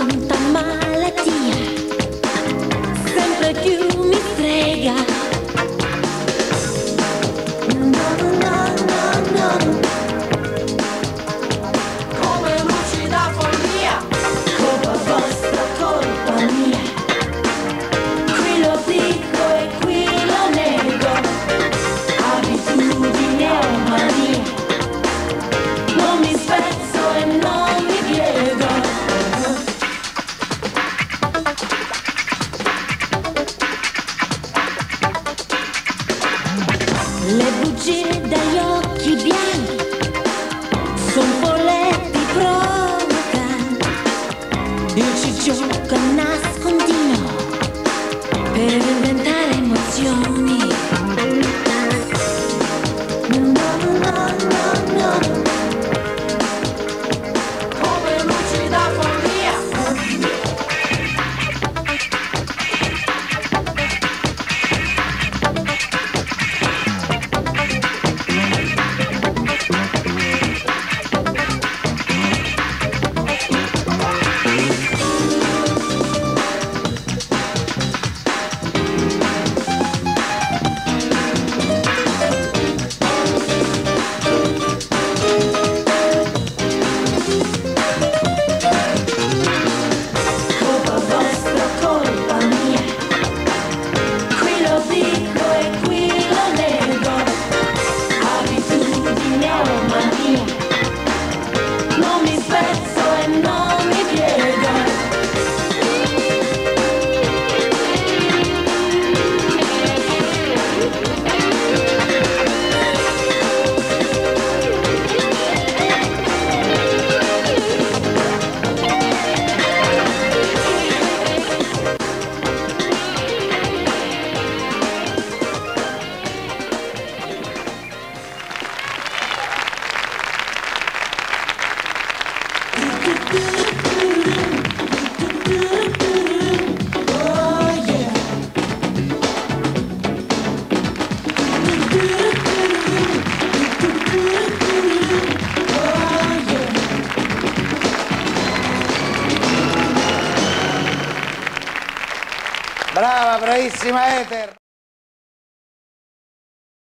santa malattia, sempre più mi frega. Le bugie dagli occhi bianchi sono folletti provocanti. Io ci gioco a nascondino per inventare emozioni. Brava, bravissima Eter!